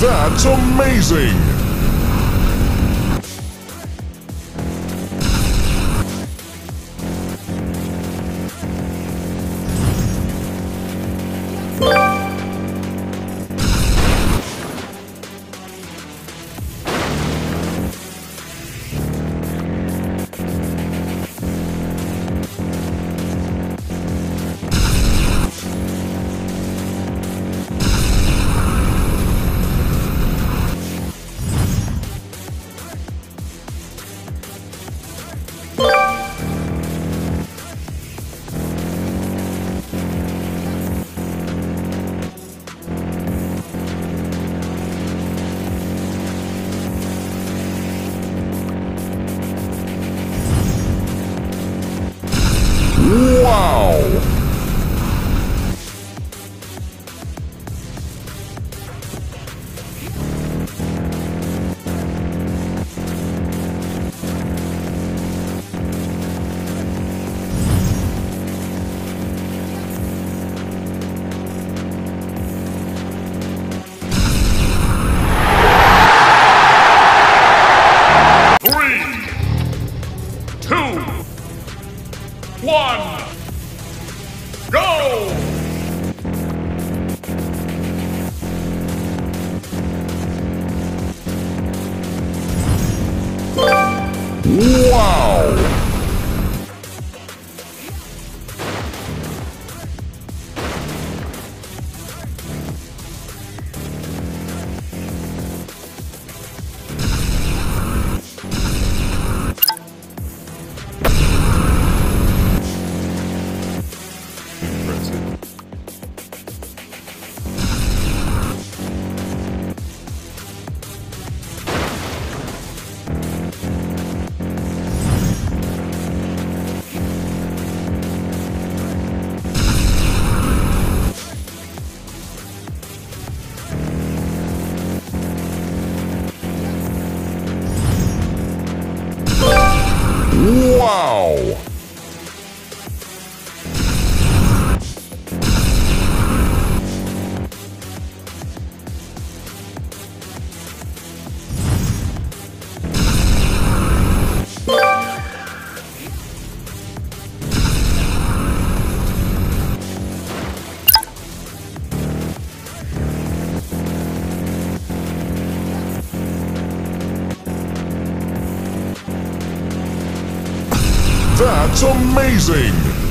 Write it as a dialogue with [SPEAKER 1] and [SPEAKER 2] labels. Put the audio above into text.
[SPEAKER 1] That's amazing!
[SPEAKER 2] Two, one, go!
[SPEAKER 1] Wow! Wow! That's amazing!